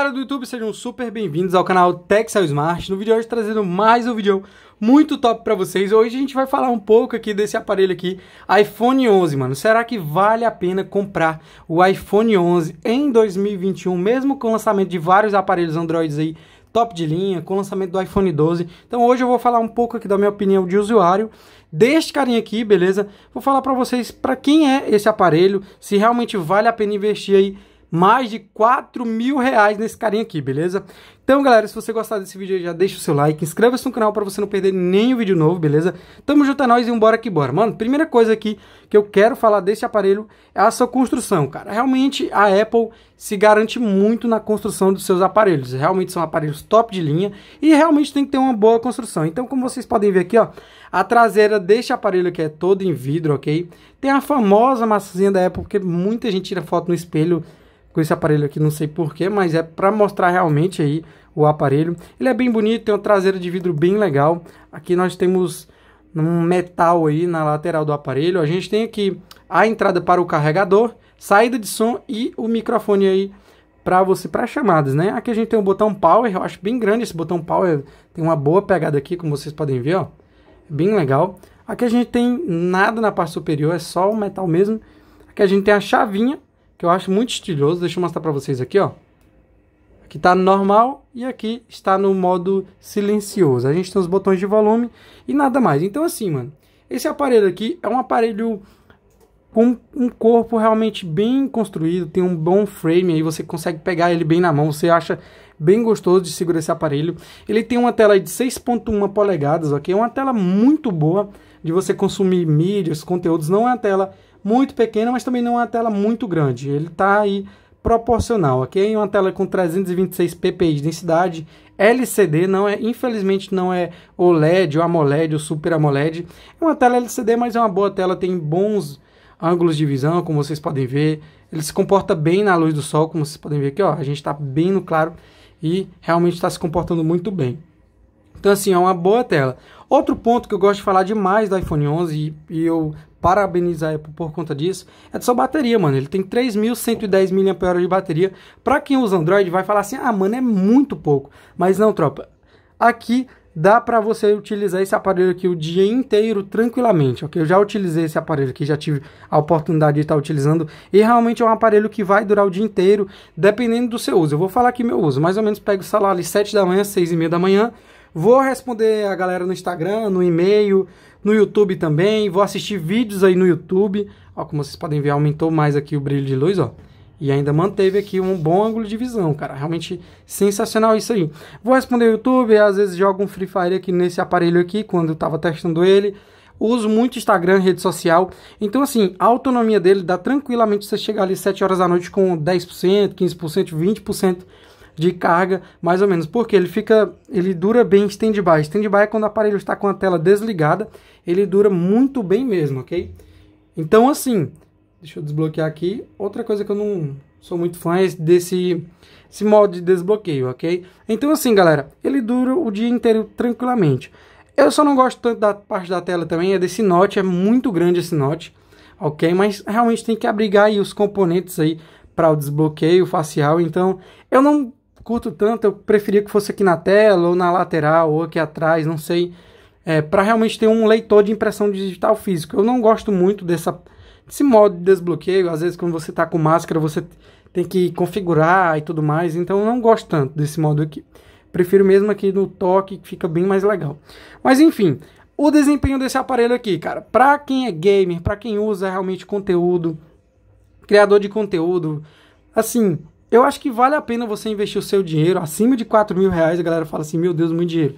Galera do YouTube, sejam super bem-vindos ao canal Texel Smart. No vídeo de hoje trazendo mais um vídeo muito top para vocês. Hoje a gente vai falar um pouco aqui desse aparelho aqui, iPhone 11, mano. Será que vale a pena comprar o iPhone 11 em 2021, mesmo com o lançamento de vários aparelhos Androids aí top de linha, com o lançamento do iPhone 12. Então hoje eu vou falar um pouco aqui da minha opinião de usuário deste carinha aqui, beleza? Vou falar para vocês para quem é esse aparelho, se realmente vale a pena investir aí mais de 4 mil reais nesse carinha aqui, beleza? Então, galera, se você gostar desse vídeo aí, já deixa o seu like, inscreva-se no canal para você não perder nenhum vídeo novo, beleza? Tamo junto a nós e vambora que bora. Mano, primeira coisa aqui que eu quero falar desse aparelho é a sua construção, cara. Realmente, a Apple se garante muito na construção dos seus aparelhos. Realmente são aparelhos top de linha e realmente tem que ter uma boa construção. Então, como vocês podem ver aqui, ó, a traseira deste aparelho aqui é todo em vidro, ok? Tem a famosa massinha da Apple, porque muita gente tira foto no espelho com esse aparelho aqui, não sei porquê, mas é para mostrar realmente aí o aparelho. Ele é bem bonito, tem uma traseira de vidro bem legal. Aqui nós temos um metal aí na lateral do aparelho. A gente tem aqui a entrada para o carregador, saída de som e o microfone aí para você para chamadas, né? Aqui a gente tem o botão power, eu acho bem grande esse botão power, tem uma boa pegada aqui, como vocês podem ver, ó. Bem legal. Aqui a gente tem nada na parte superior, é só o metal mesmo. Aqui a gente tem a chavinha que eu acho muito estiloso. Deixa eu mostrar para vocês aqui, ó. Aqui está normal e aqui está no modo silencioso. A gente tem os botões de volume e nada mais. Então assim, mano, esse aparelho aqui é um aparelho com um corpo realmente bem construído, tem um bom frame aí, você consegue pegar ele bem na mão, você acha bem gostoso de segurar esse aparelho. Ele tem uma tela de 6.1 polegadas, ok? É uma tela muito boa de você consumir mídias, conteúdos, não é uma tela muito pequena, mas também não é uma tela muito grande. Ele está aí proporcional, ok? Uma tela com 326 ppi de densidade, LCD, não é, infelizmente não é OLED ou AMOLED ou Super AMOLED. É uma tela LCD, mas é uma boa tela, tem bons ângulos de visão, como vocês podem ver. Ele se comporta bem na luz do sol, como vocês podem ver aqui, ó. A gente está bem no claro e realmente está se comportando muito bem. Então, assim, é uma boa tela. Outro ponto que eu gosto de falar demais do iPhone 11 e, e eu parabenizar Apple por conta disso, é de sua bateria, mano. Ele tem 3.110 mAh de bateria. Para quem usa Android, vai falar assim: ah, mano, é muito pouco. Mas não, tropa. Aqui dá para você utilizar esse aparelho aqui o dia inteiro tranquilamente, ok? Eu já utilizei esse aparelho aqui, já tive a oportunidade de estar utilizando e realmente é um aparelho que vai durar o dia inteiro, dependendo do seu uso. Eu vou falar aqui meu uso, mais ou menos pego o celular ali 7 da manhã, 6 e meia da manhã, vou responder a galera no Instagram, no e-mail, no YouTube também, vou assistir vídeos aí no YouTube. Ó, como vocês podem ver, aumentou mais aqui o brilho de luz, ó. E ainda manteve aqui um bom ângulo de visão, cara. Realmente sensacional isso aí. Vou responder o YouTube, às vezes jogo um Free Fire aqui nesse aparelho aqui, quando eu tava testando ele. Uso muito Instagram, rede social. Então, assim, a autonomia dele dá tranquilamente você chegar ali 7 horas da noite com 10%, 15%, 20% de carga, mais ou menos, porque ele fica, ele dura bem stand-by. Stand-by é quando o aparelho está com a tela desligada, ele dura muito bem mesmo, ok? Então, assim, deixa eu desbloquear aqui. Outra coisa que eu não sou muito fã é desse esse modo de desbloqueio, ok? Então, assim, galera, ele dura o dia inteiro tranquilamente. Eu só não gosto tanto da parte da tela também, é desse note, é muito grande esse note, ok? Mas realmente tem que abrigar aí os componentes aí para o desbloqueio facial, então eu não curto tanto, eu preferia que fosse aqui na tela, ou na lateral, ou aqui atrás, não sei, é, para realmente ter um leitor de impressão digital físico. Eu não gosto muito dessa, desse modo de desbloqueio, às vezes quando você está com máscara você tem que configurar e tudo mais, então eu não gosto tanto desse modo aqui. Prefiro mesmo aqui no toque, que fica bem mais legal. Mas enfim, o desempenho desse aparelho aqui, cara, para quem é gamer, para quem usa realmente conteúdo, criador de conteúdo, assim, eu acho que vale a pena você investir o seu dinheiro acima de 4 mil reais. A galera fala assim, meu Deus, muito dinheiro.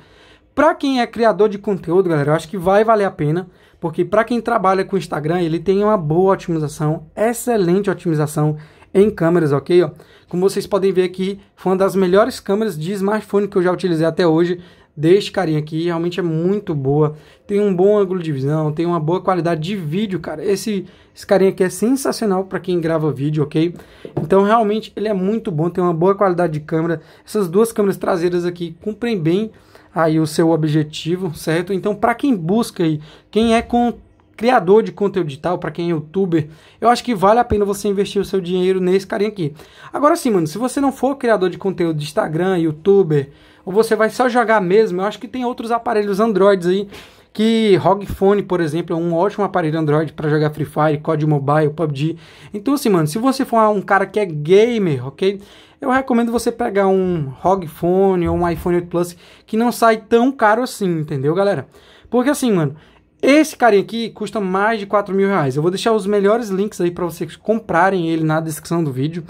Para quem é criador de conteúdo, galera, eu acho que vai valer a pena, porque para quem trabalha com Instagram, ele tem uma boa otimização, excelente otimização em câmeras, ok? Como vocês podem ver aqui, foi uma das melhores câmeras de smartphone que eu já utilizei até hoje deste carinha aqui, realmente é muito boa. Tem um bom ângulo de visão, tem uma boa qualidade de vídeo, cara. Esse, esse carinha aqui é sensacional para quem grava vídeo, ok? Então realmente ele é muito bom, tem uma boa qualidade de câmera. Essas duas câmeras traseiras aqui cumprem bem aí o seu objetivo, certo? Então para quem busca aí, quem é com criador de conteúdo digital, para quem é youtuber, eu acho que vale a pena você investir o seu dinheiro nesse carinha aqui. Agora sim, mano, se você não for criador de conteúdo de Instagram, youtuber, ou você vai só jogar mesmo, eu acho que tem outros aparelhos Androids aí, que ROG Phone, por exemplo, é um ótimo aparelho Android para jogar Free Fire, COD Mobile, PUBG. Então assim, mano, se você for um cara que é gamer, ok? Eu recomendo você pegar um ROG Phone ou um iPhone 8 Plus que não sai tão caro assim, entendeu, galera? Porque assim, mano, esse carinha aqui custa mais de 4 mil reais. Eu vou deixar os melhores links aí para vocês comprarem ele na descrição do vídeo,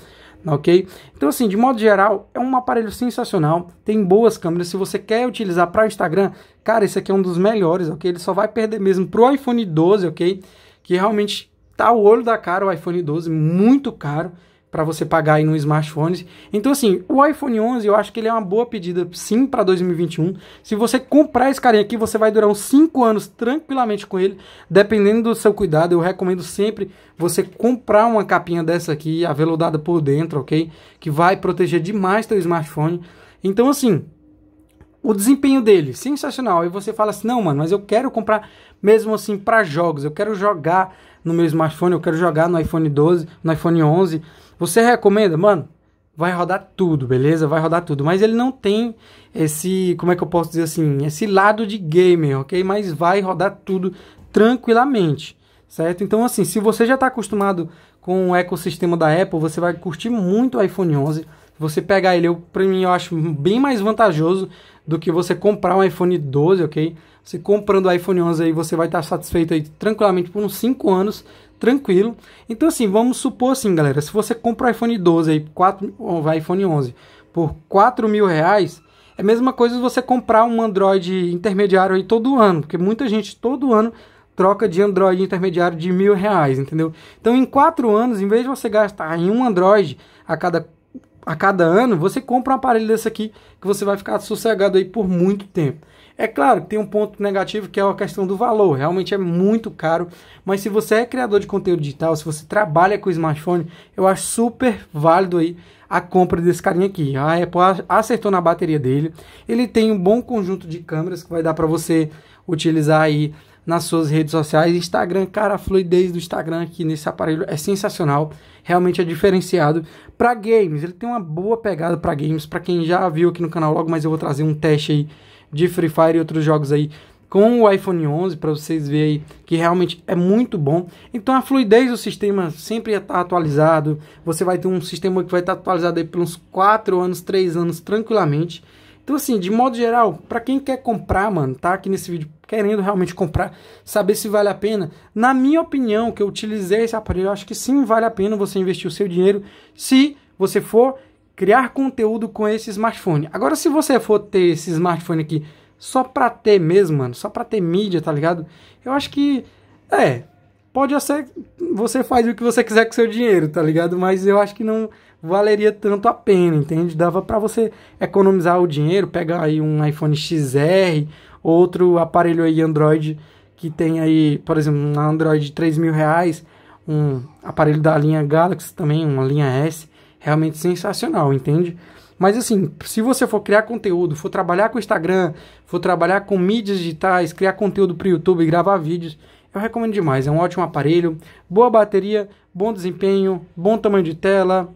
ok? Então assim, de modo geral, é um aparelho sensacional, tem boas câmeras. Se você quer utilizar para o Instagram, cara, esse aqui é um dos melhores, ok? Ele só vai perder mesmo pro iPhone 12, ok? Que realmente tá o olho da cara o iPhone 12, muito caro para você pagar aí no smartphone. Então assim, o iPhone 11 eu acho que ele é uma boa pedida sim para 2021. Se você comprar esse carinha aqui, você vai durar uns 5 anos tranquilamente com ele, dependendo do seu cuidado. Eu recomendo sempre você comprar uma capinha dessa aqui, aveludada por dentro, OK? Que vai proteger demais teu smartphone. Então assim, o desempenho dele, sensacional. E você fala assim: "Não, mano, mas eu quero comprar mesmo assim para jogos. Eu quero jogar no meu smartphone, eu quero jogar no iPhone 12, no iPhone 11 você recomenda? Mano, vai rodar tudo, beleza? Vai rodar tudo. Mas ele não tem esse, como é que eu posso dizer assim, esse lado de gamer, ok? Mas vai rodar tudo tranquilamente, certo? Então, assim, se você já está acostumado com o ecossistema da Apple, você vai curtir muito o iPhone 11. Você pegar ele, para mim, eu acho bem mais vantajoso do que você comprar um iPhone 12, ok? Você comprando o iPhone 11 aí, você vai estar satisfeito aí tranquilamente por uns 5 anos, tranquilo. Então assim, vamos supor assim, galera, se você compra o iPhone 12 aí, 4, ou iPhone 11 por 4 mil reais, é a mesma coisa você comprar um Android intermediário aí todo ano, porque muita gente todo ano troca de Android intermediário de mil reais, entendeu? Então em 4 anos, em vez de você gastar em um Android a cada a cada ano, você compra um aparelho desse aqui que você vai ficar sossegado aí por muito tempo. É claro que tem um ponto negativo que é a questão do valor, realmente é muito caro, mas se você é criador de conteúdo digital, se você trabalha com smartphone, eu acho super válido aí a compra desse carinha aqui. A Apple acertou na bateria dele, ele tem um bom conjunto de câmeras que vai dar para você utilizar aí nas suas redes sociais. Instagram, cara, a fluidez do Instagram aqui nesse aparelho é sensacional. Realmente é diferenciado. Para games, ele tem uma boa pegada para games. Para quem já viu aqui no canal logo, mas eu vou trazer um teste aí de Free Fire e outros jogos aí com o iPhone 11 para vocês verem que realmente é muito bom. Então a fluidez do sistema sempre está atualizado. Você vai ter um sistema que vai estar tá atualizado aí por uns 4 anos, 3 anos tranquilamente. Então, assim, de modo geral, para quem quer comprar, mano, tá aqui nesse vídeo querendo realmente comprar, saber se vale a pena. Na minha opinião, que eu utilizei esse aparelho, eu acho que sim vale a pena você investir o seu dinheiro se você for criar conteúdo com esse smartphone. Agora, se você for ter esse smartphone aqui só pra ter mesmo, mano, só pra ter mídia, tá ligado? Eu acho que, é, pode ser, você faz o que você quiser com seu dinheiro, tá ligado? Mas eu acho que não valeria tanto a pena, entende? Dava para você economizar o dinheiro, pegar aí um iPhone XR, outro aparelho aí Android que tem aí, por exemplo, um Android de 3 mil reais, um aparelho da linha Galaxy também, uma linha S, realmente sensacional, entende? Mas assim, se você for criar conteúdo, for trabalhar com Instagram, for trabalhar com mídias digitais, criar conteúdo para o YouTube, gravar vídeos, eu recomendo demais. É um ótimo aparelho, boa bateria, bom desempenho, bom tamanho de tela,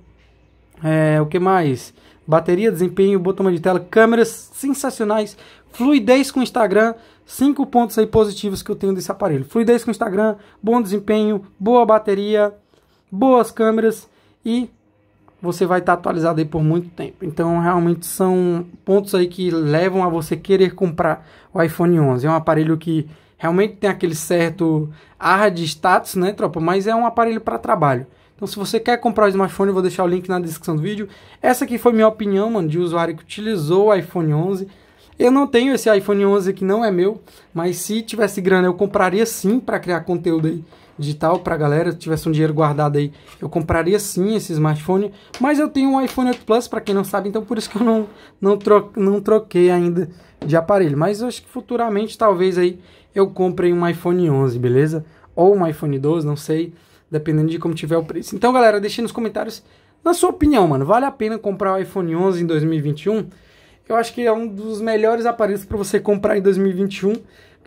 é, o que mais? Bateria, desempenho, bom tamanho de tela, câmeras sensacionais, fluidez com Instagram, cinco pontos aí positivos que eu tenho desse aparelho. Fluidez com Instagram, bom desempenho, boa bateria, boas câmeras e você vai estar atualizado aí por muito tempo. Então, realmente são pontos aí que levam a você querer comprar o iPhone 11. É um aparelho que realmente tem aquele certo ar de status, né, tropa? Mas é um aparelho para trabalho. Então, se você quer comprar o smartphone, eu vou deixar o link na descrição do vídeo. Essa aqui foi minha opinião, mano, de usuário que utilizou o iPhone 11. Eu não tenho esse iPhone 11 que não é meu, mas se tivesse grana eu compraria sim para criar conteúdo aí digital para galera. Se tivesse um dinheiro guardado aí, eu compraria sim esse smartphone. Mas eu tenho um iPhone 8 Plus, para quem não sabe, então por isso que eu não, não, tro não troquei ainda de aparelho. Mas eu acho que futuramente, talvez aí, eu compre um iPhone 11, beleza? Ou um iPhone 12, não sei dependendo de como tiver o preço. Então, galera, deixe nos comentários, na sua opinião, mano, vale a pena comprar o iPhone 11 em 2021? Eu acho que é um dos melhores aparelhos para você comprar em 2021.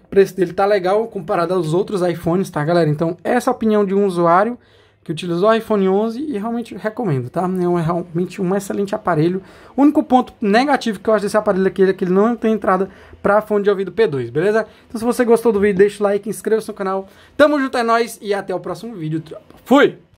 preço dele tá legal comparado aos outros iPhones, tá, galera? Então, essa é a opinião de um usuário que utilizou o iPhone 11 e realmente recomendo, tá? É realmente um excelente aparelho. O único ponto negativo que eu acho desse aparelho aqui é que ele não tem entrada para fone de ouvido P2, beleza? Então se você gostou do vídeo, deixa o like, inscreva-se no canal. Tamo junto, é nóis e até o próximo vídeo. Fui!